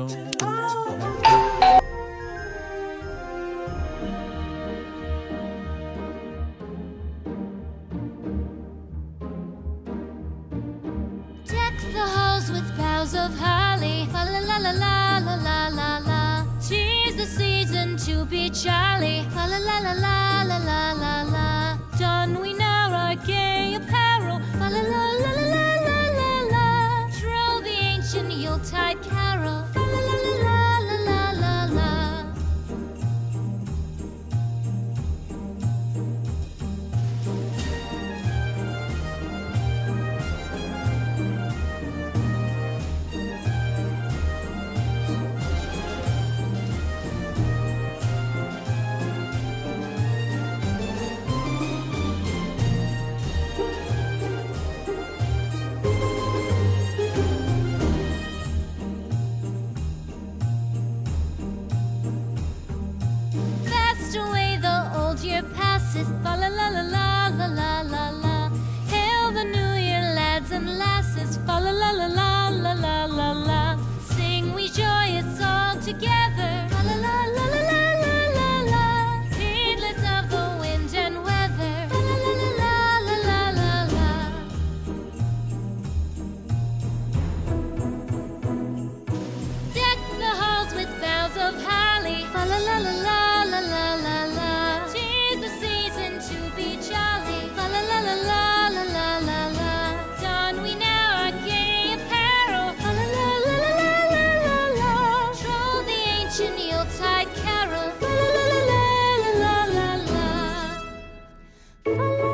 Deck the halls with boughs of holly. La la la la la la la la. Tis the season to be jolly. La la la la la la la la la. Don we now our gay apparel. La la la la la la la la. Troll the ancient Yuletide carol. congenial tide carol. La la la la la la la. la.